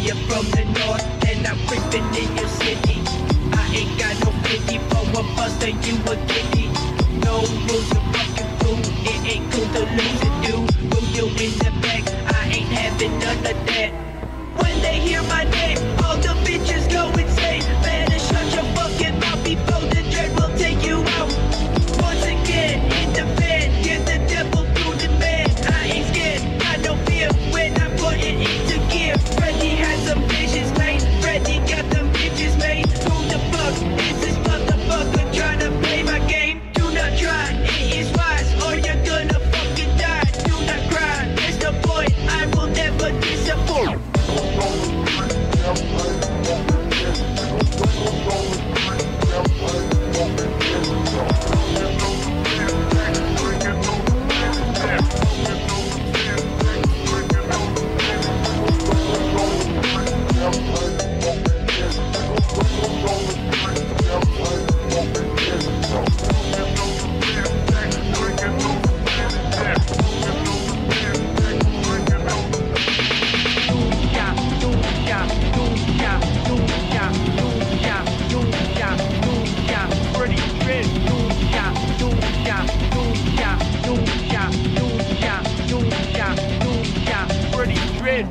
Player from the north, and I'm creeping in your city. I ain't got no 50 for a buster, you a kitty. No rules to fucking fool, it ain't cool to lose it, dude. Voodoo in the back, I ain't having none of that. in.